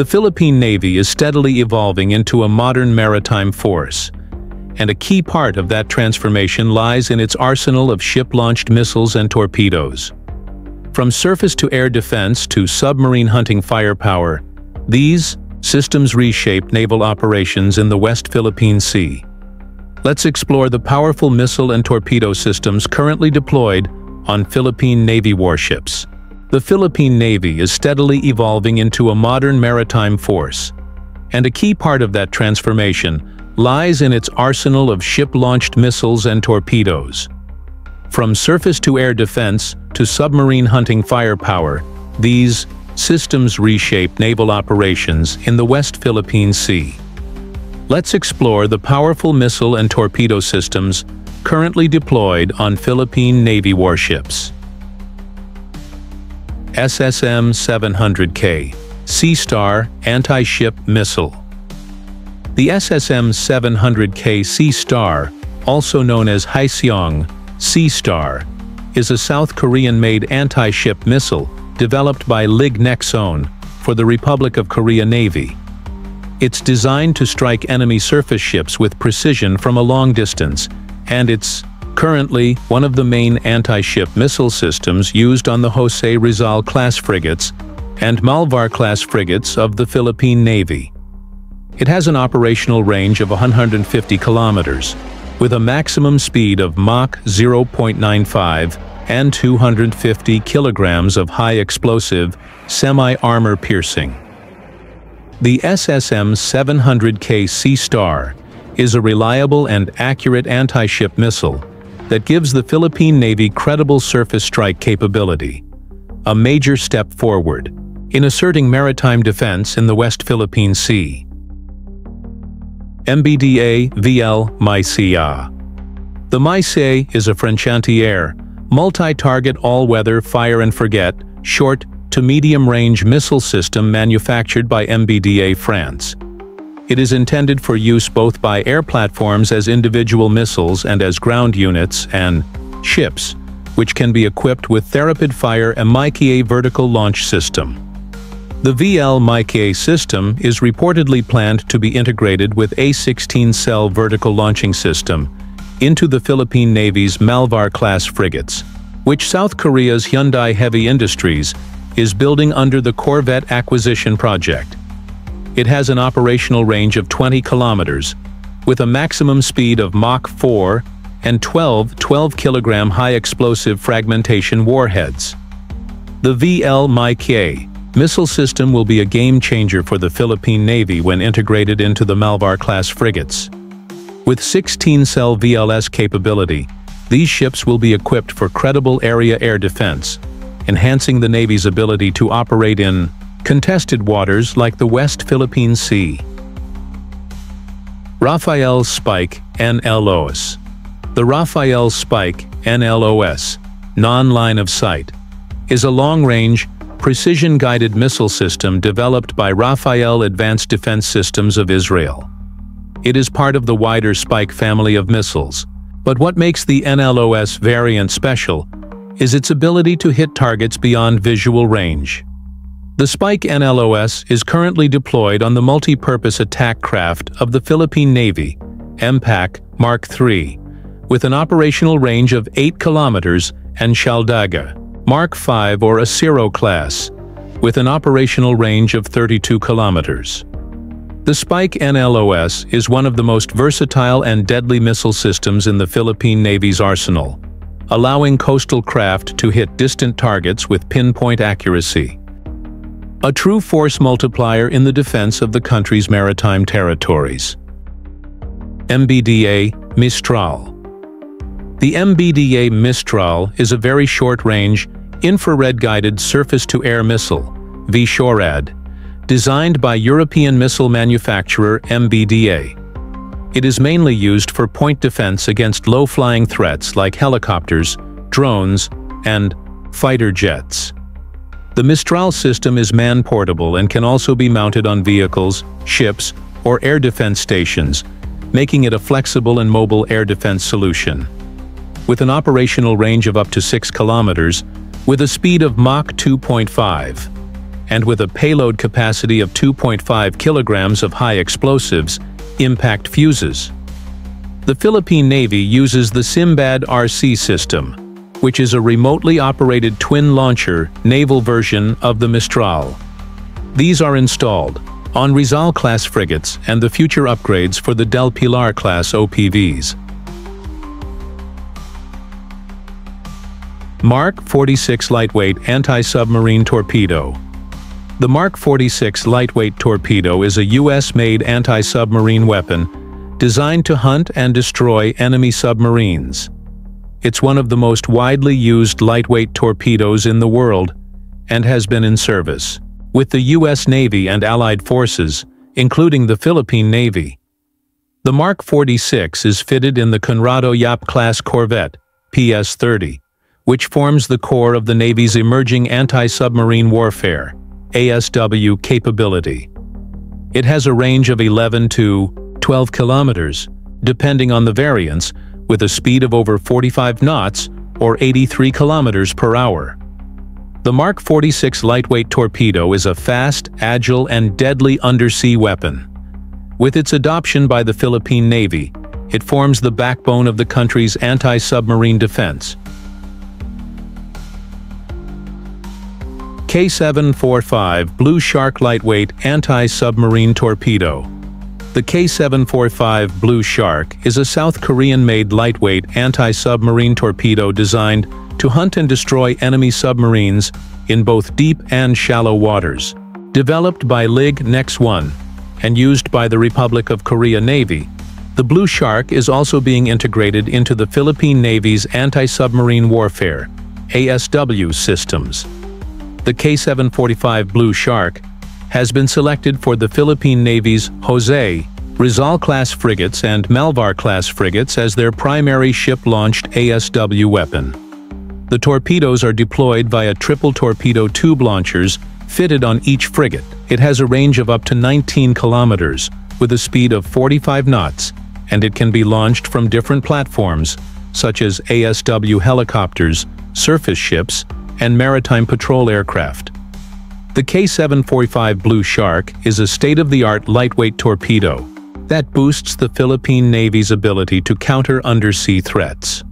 The Philippine Navy is steadily evolving into a modern maritime force, and a key part of that transformation lies in its arsenal of ship-launched missiles and torpedoes. From surface-to-air defense to submarine hunting firepower, these systems reshape naval operations in the West Philippine Sea. Let's explore the powerful missile and torpedo systems currently deployed on Philippine Navy warships. The Philippine Navy is steadily evolving into a modern maritime force, and a key part of that transformation lies in its arsenal of ship-launched missiles and torpedoes. From surface-to-air defense to submarine hunting firepower, these systems reshape naval operations in the West Philippine Sea. Let's explore the powerful missile and torpedo systems currently deployed on Philippine Navy warships. SSM-700K C-Star Anti-Ship Missile The SSM-700K C-Star, also known as Haeseong Sea Star, is a South Korean-made anti-ship missile developed by LIG Nex1 for the Republic of Korea Navy. It's designed to strike enemy surface ships with precision from a long distance, and it's currently one of the main anti-ship missile systems used on the Jose Rizal-class frigates and Malvar-class frigates of the Philippine Navy. It has an operational range of 150 kilometers, with a maximum speed of Mach 0.95 and 250 kilograms of high-explosive, semi-armor piercing. The SSM-700K C-Star is a reliable and accurate anti-ship missile that gives the Philippine Navy credible surface strike capability, a major step forward in asserting maritime defense in the West Philippine Sea. MBDA VL MICA The MICA is a French-anti-air, multi-target all-weather fire and forget, short to medium-range missile system manufactured by MBDA France. It is intended for use both by air platforms as individual missiles and as ground units and ships, which can be equipped with Therapid Fire MICA vertical launch system. The VL MICA system is reportedly planned to be integrated with A-16 cell vertical launching system into the Philippine Navy's Malvar-class frigates, which South Korea's Hyundai Heavy Industries is building under the Corvette Acquisition Project. It has an operational range of 20 kilometers, with a maximum speed of Mach 4 and 12 12-kilogram high-explosive fragmentation warheads. The VL MICA missile system will be a game-changer for the Philippine Navy when integrated into the Malvar-class frigates. With 16-cell VLS capability, these ships will be equipped for credible area air defense, enhancing the Navy's ability to operate in contested waters like the West Philippine Sea. Rafael Spike NLOS The Rafael Spike NLOS, non-line of sight, is a long-range, precision-guided missile system developed by Rafael Advanced Defense Systems of Israel. It is part of the wider Spike family of missiles, but what makes the NLOS variant special is its ability to hit targets beyond visual range. The Spike NLOS is currently deployed on the multi-purpose attack craft of the Philippine Navy, MPAC Mark III, with an operational range of 8 kilometers and Shaldag, Mark V or Acero class, with an operational range of 32 kilometers. The Spike NLOS is one of the most versatile and deadly missile systems in the Philippine Navy's arsenal, allowing coastal craft to hit distant targets with pinpoint accuracy a true force multiplier in the defense of the country's maritime territories. MBDA Mistral The MBDA Mistral is a very short-range, infrared-guided surface-to-air missile, VSHORAD, designed by European missile manufacturer MBDA. It is mainly used for point defense against low-flying threats like helicopters, drones, and fighter jets. The Mistral system is man-portable and can also be mounted on vehicles, ships, or air defense stations, making it a flexible and mobile air defense solution. With an operational range of up to 6 kilometers, with a speed of Mach 2.5, and with a payload capacity of 2.5 kilograms of high explosives, impact fuses. The Philippine Navy uses the Simbad RC system, which is a remotely operated twin-launcher naval version of the Mistral. These are installed on Rizal-class frigates and the future upgrades for the Del Pilar-class OPVs. Mark 46 Lightweight Anti-Submarine Torpedo The Mark 46 lightweight torpedo is a U.S.-made anti-submarine weapon designed to hunt and destroy enemy submarines. It's one of the most widely used lightweight torpedoes in the world and has been in service with the U.S. Navy and Allied forces, including the Philippine Navy. The Mark 46 is fitted in the Conrado Yap-class corvette, PS-30, which forms the core of the Navy's emerging anti-submarine warfare ASW capability. It has a range of 11 to 12 kilometers, depending on the variants, with a speed of over 45 knots or 83 kilometers per hour. The Mark 46 lightweight torpedo is a fast, agile, and deadly undersea weapon. With its adoption by the Philippine Navy, it forms the backbone of the country's anti-submarine defense, K745 Blue Shark Lightweight Anti-Submarine Torpedo The K745 Blue Shark is a South Korean-made lightweight anti-submarine torpedo designed to hunt and destroy enemy submarines in both deep and shallow waters. Developed by LIG Nex 1 and used by the Republic of Korea Navy, the Blue Shark is also being integrated into the Philippine Navy's anti-submarine warfare ASW systems the K-745 Blue Shark, has been selected for the Philippine Navy's Jose, Rizal-class frigates and Malvar-class frigates as their primary ship-launched ASW weapon. The torpedoes are deployed via triple torpedo tube launchers fitted on each frigate. It has a range of up to 19 kilometers, with a speed of 45 knots, and it can be launched from different platforms, such as ASW helicopters, surface ships, and maritime patrol aircraft. The K-745 Blue Shark is a state-of-the-art lightweight torpedo that boosts the Philippine Navy's ability to counter undersea threats.